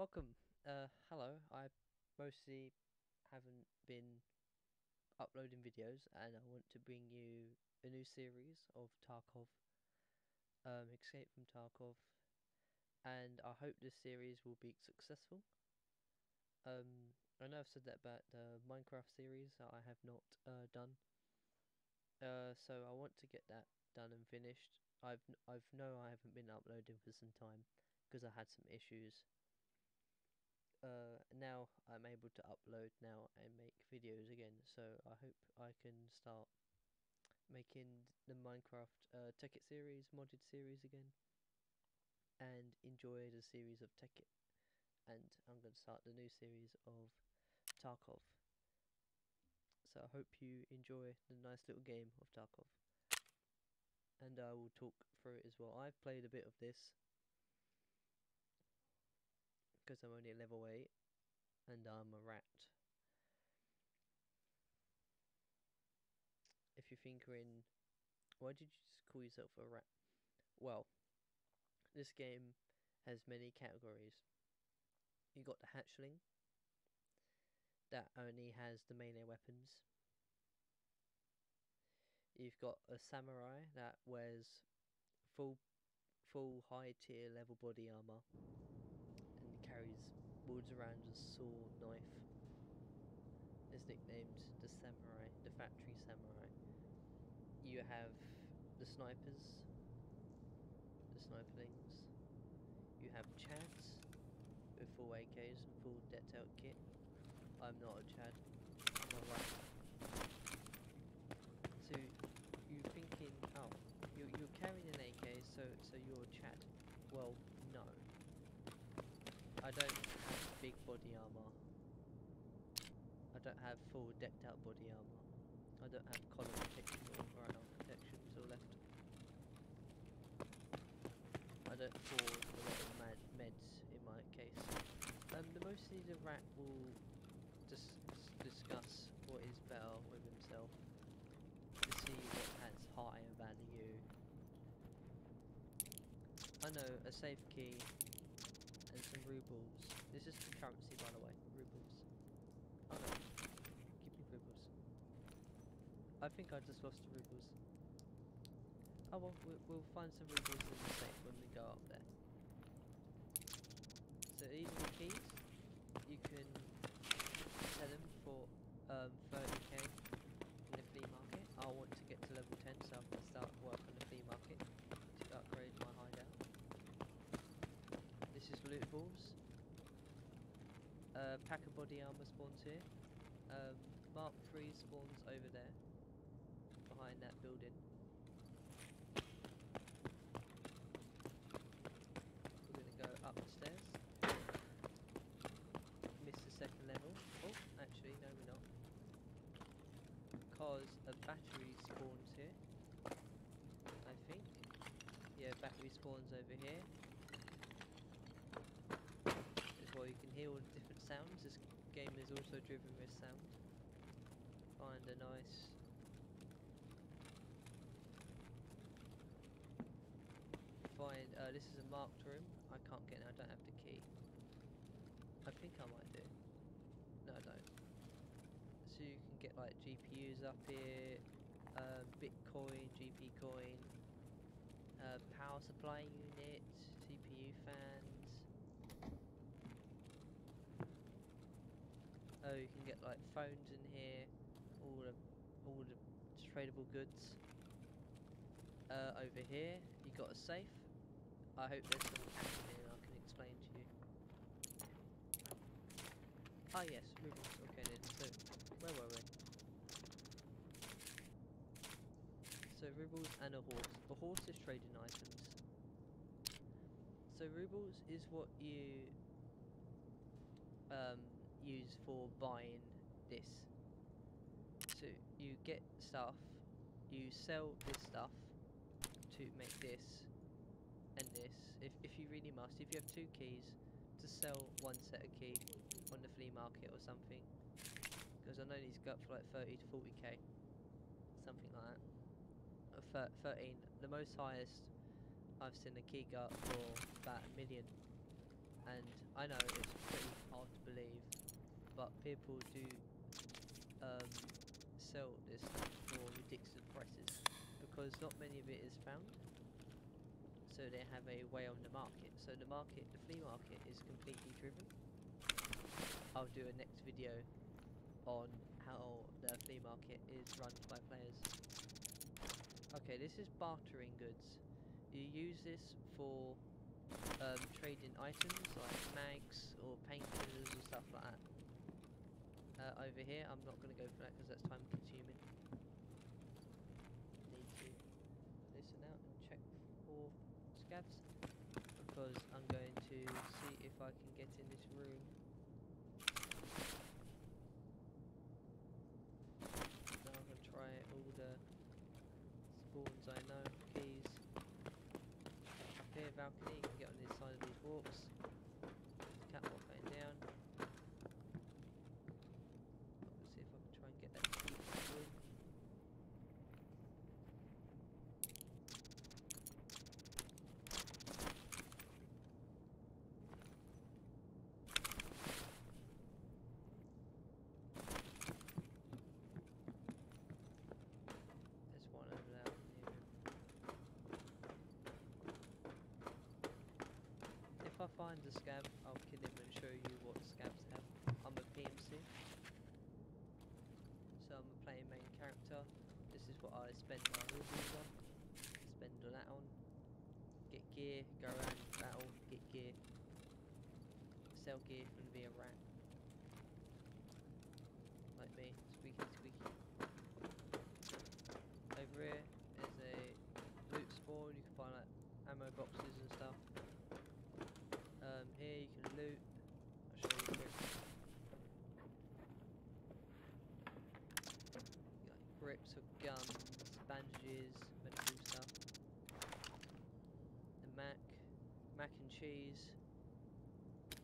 Welcome. Uh, hello. I mostly haven't been uploading videos, and I want to bring you a new series of Tarkov, um, Escape from Tarkov, and I hope this series will be successful. Um, I know I've said that about the Minecraft series that I have not uh, done. Uh, so I want to get that done and finished. I've I've know I haven't been uploading for some time because I had some issues. Now I'm able to upload now and make videos again. So I hope I can start making the Minecraft uh, Tekkit series, modded series again, and enjoy the series of Tekkit. And I'm going to start the new series of Tarkov. So I hope you enjoy the nice little game of Tarkov. And I will talk through it as well. I've played a bit of this because I'm only level 8 and I'm a rat. If you're thinking, why did you just call yourself a rat? Well, this game has many categories. You got the hatchling, that only has the melee weapons. You've got a samurai that wears full full high tier level body armor and carries around a sword knife. Is nicknamed the samurai, the factory samurai. You have the snipers, the sniperlings. You have chads with full AKs and full decked out kit. I'm not a Chad. I'm rat. So you're thinking, oh, you're, you're carrying an AK, so so you're a Chad. Well. I don't have big body armor. I don't have full decked out body armor. I don't have collar protection or ground protection till left. I don't afford a lot of meds in my case. Um, the mostly the rat will dis discuss what is better with himself to see what has higher value. I know, a safe key and some rubles. This is the currency by the way, rubles. Oh no, give me rubles. I think I just lost the rubles. Oh well, we'll find some rubles in the safe when we go up there. So these are the keys. You can sell them for um, 30k in the flea market. I want to get to level 10 so I can start work on the flea market to upgrade my hideout. Loot balls. Uh, pack of body armor spawns here. Um, Mark 3 spawns over there, behind that building. We're going to go up the stairs missed the second level. Oh, actually, no we're not. Because a battery spawns here. I think. Yeah, battery spawns over here. You can hear all the different sounds. This game is also driven with sound. Find a nice... Find, uh, this is a marked room. I can't get in, I don't have the key. I think I might do. No, I don't. So you can get like GPUs up here, um, Bitcoin, GP coin, uh, power supply unit, CPU fans. Oh, you can get like phones in here, all the all the tradable goods. Uh, over here, you got a safe. I hope there's some cash here I can explain to you. Ah yes, rubles. Okay then, so where were we? So rubles and a horse. A horse is trading items. So rubles is what you um, use for buying this. So you get stuff, you sell this stuff to make this and this. If if you really must, if you have two keys, to sell one set of key on the flea market or something. Because I know these go up for like 30 to 40k. Something like that. Uh, 13. The most highest I've seen a key go up for about a million. and I know it's but people do um, sell this for ridiculous prices because not many of it is found. So they have a way on the market. So the market, the flea market, is completely driven. I'll do a next video on how the flea market is run by players. Okay, this is bartering goods. You use this for um, trading items like mags or painkillers or stuff like that. Uh, over here, I'm not going to go for that because that's time consuming. Need to listen out and check for scavs because I'm going to see if I can get in this room. Now I'm going to try all the spawns I know, keys. Up here, balcony, you can get on the side of these walks. Catwalk going down. Let's see if I can try and get that key for the room. There's one over there near him. If I find a scav, I'll kill him and show you what scavs have. I'm a PMC. So I'm a playing main character. This is what I spend on. That on. Get gear, go around battle, get gear. Sell gear from the a rat. Like me, squeaky squeaky. Over here, there's a loot spawn. You can find like ammo boxes and stuff. Um, here you can loot. I'll show you quick. You got grips of guns, bandages, medical stuff. The Mac, mac and cheese. If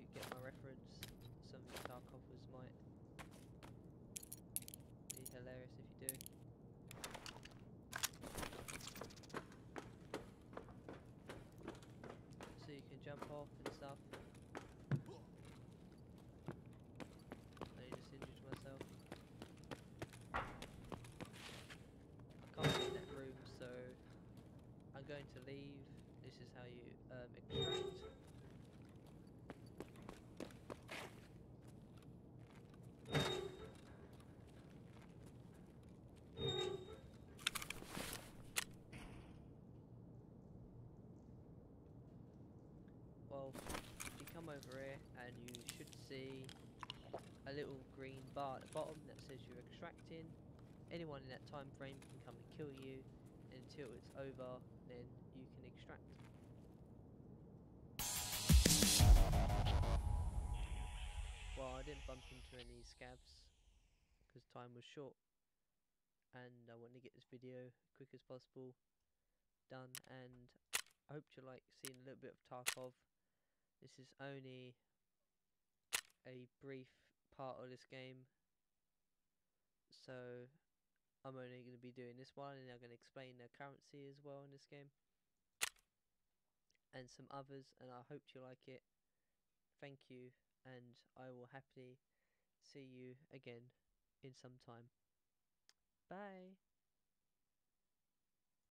you get my reference, some of you Tarkovers might be hilarious if you do. So you can jump off and stuff. I just injured myself. I can't in that room, so I'm going to leave. This is how you um, extract. Well, you come over here and you should see a little green bar at the bottom that says you're extracting. Anyone in that time frame can come and kill you until it's over, then you can extract. Well, I didn't bump into any scavs because time was short and I wanted to get this video quick as possible done and I hope you like seeing a little bit of Tarkov. This is only a brief part of this game so I'm only going to be doing this one and I'm going to explain the currency as well in this game and some others and I hope you like it. Thank you and I will happily see you again in some time. Bye.